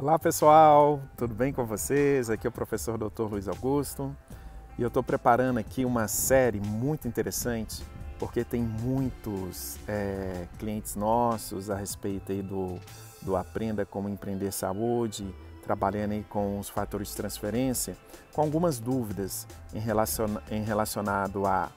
Olá pessoal, tudo bem com vocês? Aqui é o professor Dr. Luiz Augusto e eu estou preparando aqui uma série muito interessante porque tem muitos é, clientes nossos a respeito aí do, do Aprenda Como Empreender Saúde, trabalhando aí com os fatores de transferência, com algumas dúvidas em, relacion, em relacionado a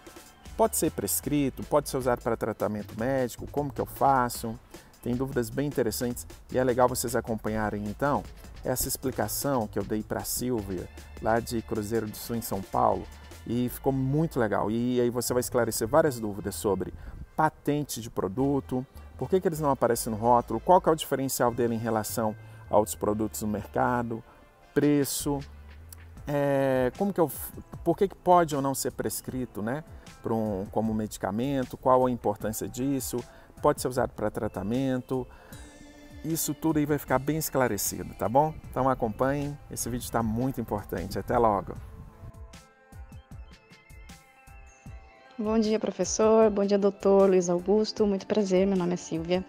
pode ser prescrito, pode ser usado para tratamento médico, como que eu faço? Tem dúvidas bem interessantes e é legal vocês acompanharem então essa explicação que eu dei para a Silvia, lá de Cruzeiro do Sul, em São Paulo, e ficou muito legal. E aí você vai esclarecer várias dúvidas sobre patente de produto, por que, que eles não aparecem no rótulo, qual que é o diferencial dele em relação a outros produtos no mercado, preço, é, como que eu, por que, que pode ou não ser prescrito né, um, como medicamento, qual a importância disso, pode ser usado para tratamento. Isso tudo aí vai ficar bem esclarecido, tá bom? Então acompanhem, esse vídeo está muito importante. Até logo! Bom dia, professor. Bom dia, doutor Luiz Augusto. Muito prazer, meu nome é Silvia.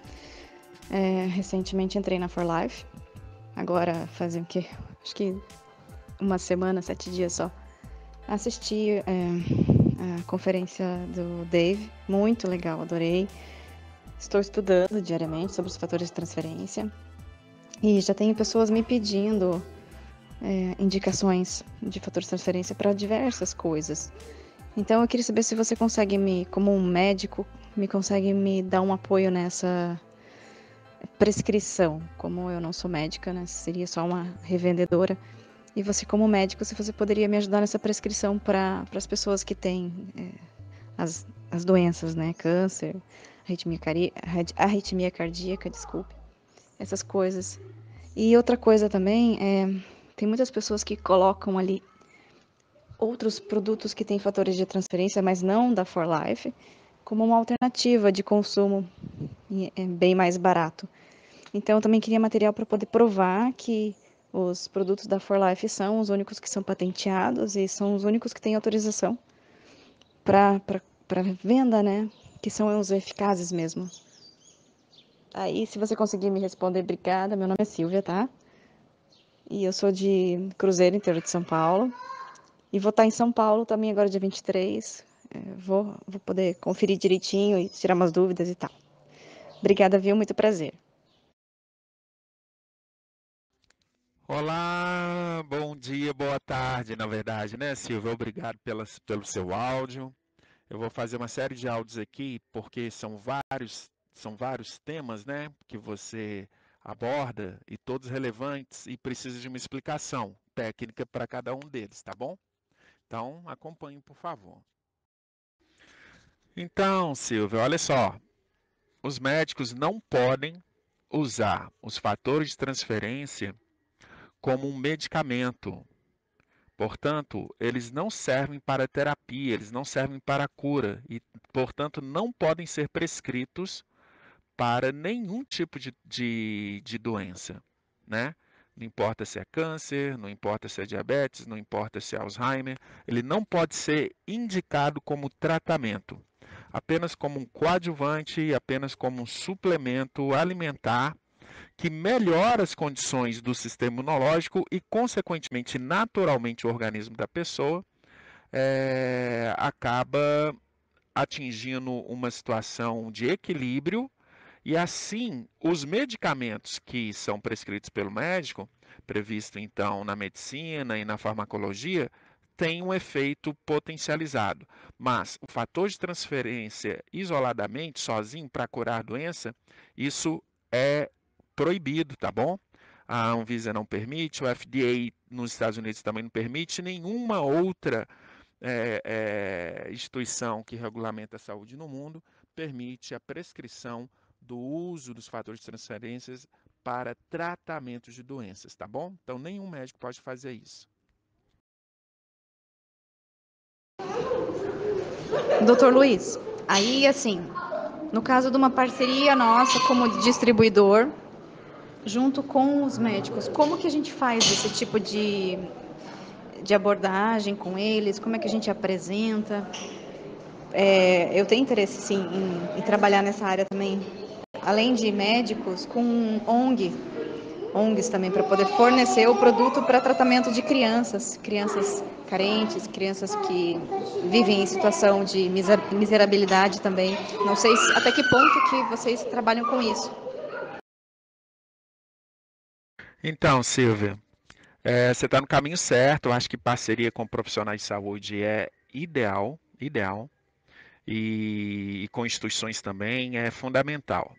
É, recentemente entrei na For Life. Agora fazem o quê? Acho que uma semana, sete dias só. Assisti é, a conferência do Dave, muito legal, adorei. Estou estudando diariamente sobre os fatores de transferência e já tenho pessoas me pedindo é, indicações de fatores de transferência para diversas coisas. Então eu queria saber se você consegue me, como um médico, me consegue me dar um apoio nessa prescrição. Como eu não sou médica, né, seria só uma revendedora. E você, como médico, se você poderia me ajudar nessa prescrição para as pessoas que têm é, as, as doenças, né? Câncer, arritmia, arritmia cardíaca, desculpe, essas coisas. E outra coisa também é, tem muitas pessoas que colocam ali outros produtos que têm fatores de transferência, mas não da For Life, como uma alternativa de consumo é bem mais barato. Então, eu também queria material para poder provar que os produtos da For Life são os únicos que são patenteados e são os únicos que têm autorização para venda, né? Que são os eficazes mesmo. Aí, se você conseguir me responder, obrigada. Meu nome é Silvia, tá? E eu sou de Cruzeiro, interior de São Paulo. E vou estar em São Paulo também agora, dia 23. É, vou, vou poder conferir direitinho e tirar umas dúvidas e tal. Obrigada, viu? Muito prazer. Olá, bom dia, boa tarde, na verdade, né, Silvia? Obrigado pela, pelo seu áudio. Eu vou fazer uma série de áudios aqui, porque são vários, são vários temas né, que você aborda e todos relevantes e precisa de uma explicação técnica para cada um deles, tá bom? Então, acompanhe, por favor. Então, Silvia, olha só. Os médicos não podem usar os fatores de transferência como um medicamento, Portanto, eles não servem para terapia, eles não servem para cura e, portanto, não podem ser prescritos para nenhum tipo de, de, de doença, né? Não importa se é câncer, não importa se é diabetes, não importa se é Alzheimer, ele não pode ser indicado como tratamento, apenas como um coadjuvante apenas como um suplemento alimentar que melhora as condições do sistema imunológico e, consequentemente, naturalmente, o organismo da pessoa é, acaba atingindo uma situação de equilíbrio e assim os medicamentos que são prescritos pelo médico, previsto então na medicina e na farmacologia, têm um efeito potencializado. Mas o fator de transferência isoladamente, sozinho, para curar a doença, isso é proibido, tá bom? A Anvisa não permite, o FDA nos Estados Unidos também não permite, nenhuma outra é, é, instituição que regulamenta a saúde no mundo permite a prescrição do uso dos fatores de transferências para tratamentos de doenças, tá bom? Então, nenhum médico pode fazer isso. Doutor Luiz, aí assim, no caso de uma parceria nossa como distribuidor, junto com os médicos. Como que a gente faz esse tipo de, de abordagem com eles? Como é que a gente apresenta? É, eu tenho interesse, sim, em, em, trabalhar nessa área também, além de médicos, com ONG, ONGs também para poder fornecer o produto para tratamento de crianças, crianças carentes, crianças que vivem em situação de miserabilidade também. Não sei até que ponto que vocês trabalham com isso. Então, Silvia, é, você está no caminho certo. Eu acho que parceria com profissionais de saúde é ideal, ideal. E, e com instituições também é fundamental.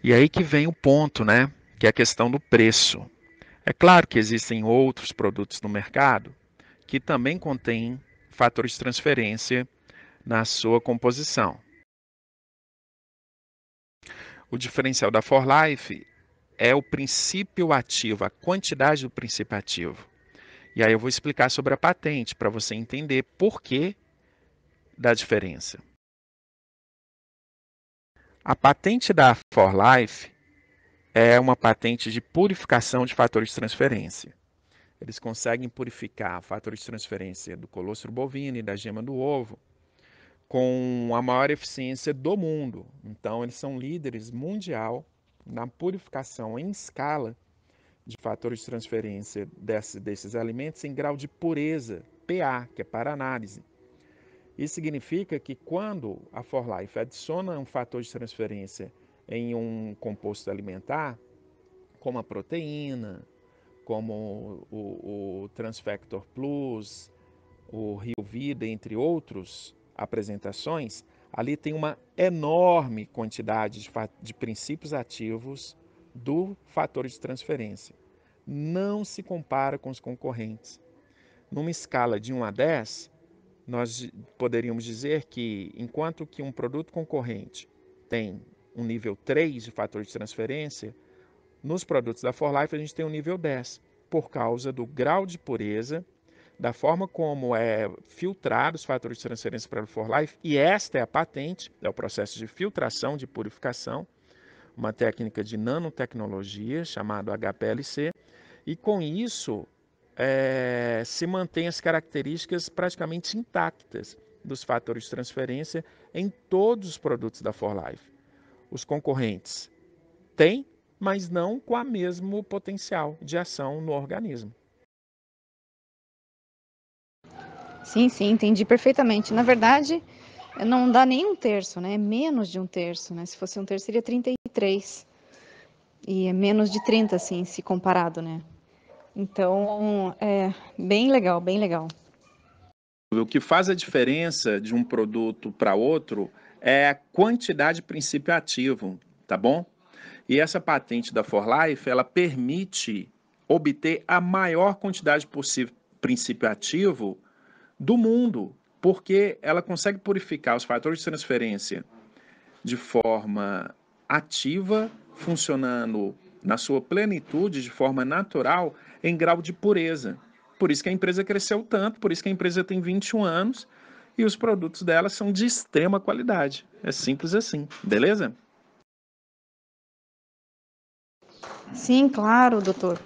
E aí que vem o ponto, né? Que é a questão do preço. É claro que existem outros produtos no mercado que também contêm fatores de transferência na sua composição. O diferencial da For Life é o princípio ativo, a quantidade do princípio ativo. E aí eu vou explicar sobre a patente para você entender por que da diferença. A patente da For Life é uma patente de purificação de fatores de transferência. Eles conseguem purificar fatores de transferência do colostro bovino e da gema do ovo com a maior eficiência do mundo. Então, eles são líderes mundial na purificação em escala de fatores de transferência desse, desses alimentos em grau de pureza, PA, que é para análise. Isso significa que quando a ForLife adiciona um fator de transferência em um composto alimentar, como a proteína, como o, o Transfactor Plus, o Rio Vida, entre outros, apresentações, ali tem uma enorme quantidade de, de princípios ativos do fator de transferência. Não se compara com os concorrentes. Numa escala de 1 a 10, nós poderíamos dizer que enquanto que um produto concorrente tem um nível 3 de fator de transferência, nos produtos da ForLife a gente tem um nível 10, por causa do grau de pureza da forma como é filtrado os fatores de transferência para o For Life, e esta é a patente, é o processo de filtração, de purificação, uma técnica de nanotecnologia chamada HPLC, e com isso é, se mantém as características praticamente intactas dos fatores de transferência em todos os produtos da For Life. Os concorrentes têm, mas não com o mesmo potencial de ação no organismo. Sim, sim, entendi perfeitamente. Na verdade, não dá nem um terço, né? É menos de um terço, né? Se fosse um terço, seria 33. E é menos de 30, assim, se comparado, né? Então, é bem legal, bem legal. O que faz a diferença de um produto para outro é a quantidade de princípio ativo, tá bom? E essa patente da For Life, ela permite obter a maior quantidade possível de princípio ativo do mundo, porque ela consegue purificar os fatores de transferência de forma ativa, funcionando na sua plenitude, de forma natural, em grau de pureza. Por isso que a empresa cresceu tanto, por isso que a empresa tem 21 anos e os produtos dela são de extrema qualidade. É simples assim, beleza? Sim, claro, doutor.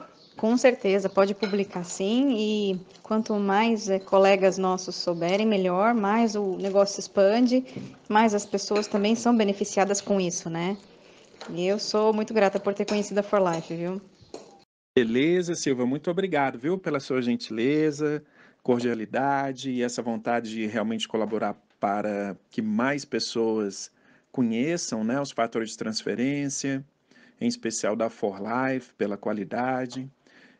Com certeza, pode publicar sim, e quanto mais é, colegas nossos souberem, melhor, mais o negócio expande, mais as pessoas também são beneficiadas com isso, né? E eu sou muito grata por ter conhecido a For Life, viu? Beleza, Silva, muito obrigado, viu, pela sua gentileza, cordialidade e essa vontade de realmente colaborar para que mais pessoas conheçam né, os fatores de transferência, em especial da For Life, pela qualidade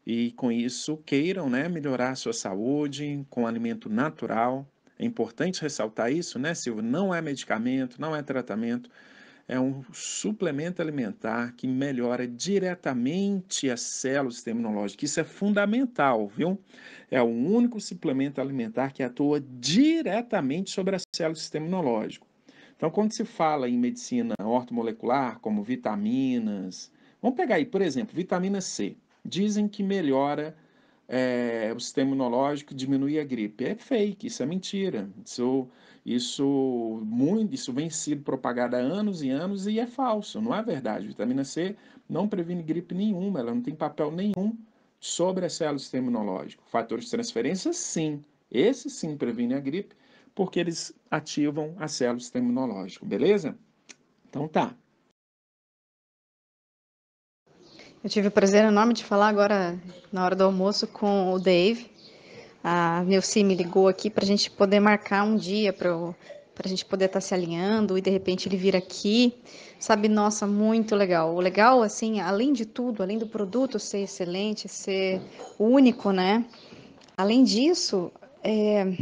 e com isso queiram né, melhorar sua saúde com alimento natural. É importante ressaltar isso, né, Silvio? Não é medicamento, não é tratamento, é um suplemento alimentar que melhora diretamente as células sistema imunológico. Isso é fundamental, viu? É o único suplemento alimentar que atua diretamente sobre as células sistema imunológico. Então, quando se fala em medicina ortomolecular, como vitaminas, vamos pegar aí, por exemplo, vitamina C dizem que melhora é, o sistema imunológico, diminui a gripe. É fake, isso é mentira. Isso, isso, muito, isso vem sendo propagado há anos e anos e é falso, não é verdade. Vitamina C não previne gripe nenhuma, ela não tem papel nenhum sobre a célula do sistema imunológico. Fatores de transferência, sim. Esse sim previne a gripe, porque eles ativam a célula do sistema imunológico, beleza? Então tá. Eu tive o prazer enorme de falar agora na hora do almoço com o Dave. A Nilce me ligou aqui para a gente poder marcar um dia para a gente poder estar tá se alinhando e de repente ele vir aqui. Sabe, nossa, muito legal. O legal, assim, além de tudo, além do produto ser excelente, ser único, né? Além disso, é,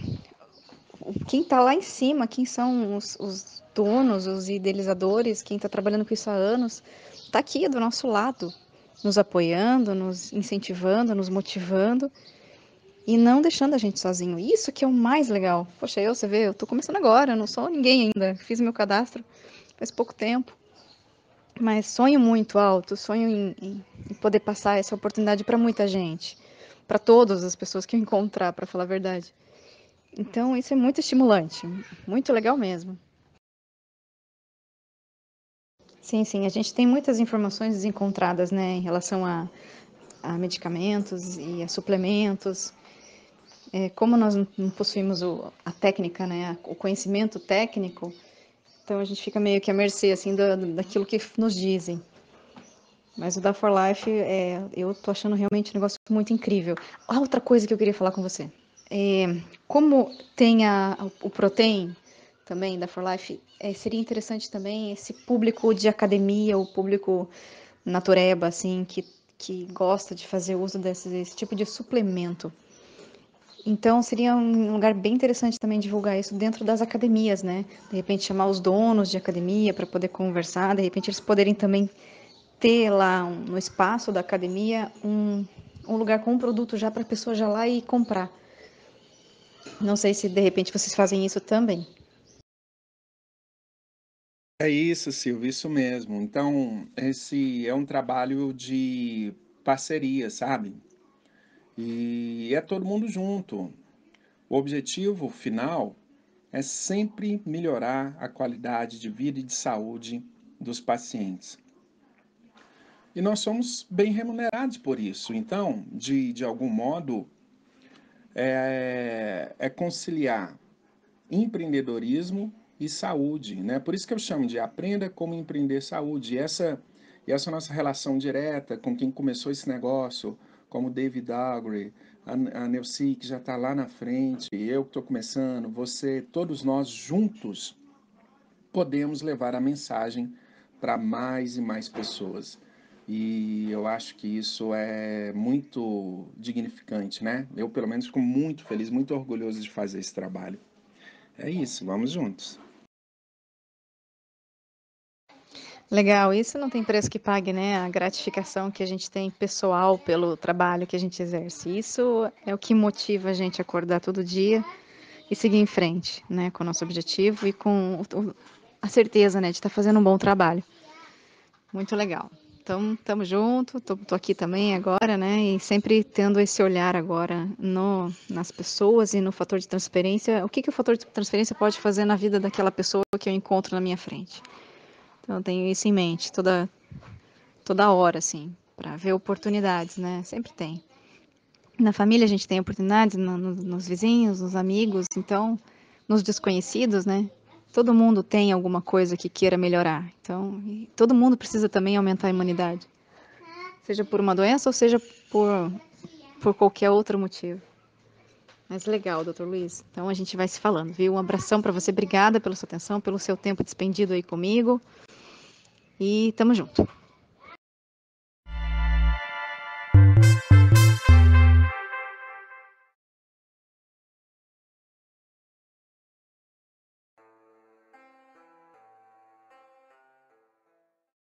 quem está lá em cima, quem são os, os donos, os idealizadores, quem está trabalhando com isso há anos, está aqui do nosso lado nos apoiando, nos incentivando, nos motivando e não deixando a gente sozinho. Isso que é o mais legal. Poxa, eu, você vê, eu tô começando agora, não sou ninguém ainda. Fiz meu cadastro faz pouco tempo. Mas sonho muito alto, sonho em, em, em poder passar essa oportunidade para muita gente, para todas as pessoas que eu encontrar, para falar a verdade. Então, isso é muito estimulante, muito legal mesmo. Sim, sim, a gente tem muitas informações desencontradas, né, em relação a, a medicamentos e a suplementos. É, como nós não possuímos o, a técnica, né, o conhecimento técnico, então a gente fica meio que à mercê, assim, daquilo que nos dizem. Mas o da For Life, é, eu tô achando realmente um negócio muito incrível. Ah, outra coisa que eu queria falar com você. É, como tem a, o Protein, também da For Life, é, seria interessante também esse público de academia, o público natureba, assim, que, que gosta de fazer uso desse, desse tipo de suplemento. Então, seria um lugar bem interessante também divulgar isso dentro das academias, né? De repente, chamar os donos de academia para poder conversar, de repente, eles poderem também ter lá um, no espaço da academia um, um lugar com um produto já para a pessoa já lá e comprar. Não sei se de repente vocês fazem isso também. É isso, Silvio, isso mesmo. Então, esse é um trabalho de parceria, sabe? E é todo mundo junto. O objetivo final é sempre melhorar a qualidade de vida e de saúde dos pacientes. E nós somos bem remunerados por isso. Então, de, de algum modo, é, é conciliar empreendedorismo e saúde, né? Por isso que eu chamo de aprenda como empreender saúde. E essa, e essa nossa relação direta com quem começou esse negócio, como David Agri, a, a que já está lá na frente, eu que estou começando, você, todos nós juntos podemos levar a mensagem para mais e mais pessoas. E eu acho que isso é muito dignificante, né? Eu, pelo menos, fico muito feliz, muito orgulhoso de fazer esse trabalho. É isso, vamos juntos. Legal, isso não tem preço que pague, né? A gratificação que a gente tem pessoal pelo trabalho que a gente exerce. Isso é o que motiva a gente a acordar todo dia e seguir em frente, né? Com o nosso objetivo e com a certeza, né, de estar tá fazendo um bom trabalho. Muito legal. Então, estamos juntos, tô, tô, aqui também agora, né? E sempre tendo esse olhar agora no, nas pessoas e no fator de transferência. O que, que o fator de transferência pode fazer na vida daquela pessoa que eu encontro na minha frente? Então eu tenho isso em mente toda toda hora, assim, para ver oportunidades, né? Sempre tem. Na família a gente tem oportunidades, no, no, nos vizinhos, nos amigos, então nos desconhecidos, né? Todo mundo tem alguma coisa que queira melhorar. Então, todo mundo precisa também aumentar a imunidade. Seja por uma doença ou seja por, por qualquer outro motivo. Mas legal, doutor Luiz. Então a gente vai se falando, viu? Um abração para você. Obrigada pela sua atenção, pelo seu tempo despendido aí comigo. E tamo junto.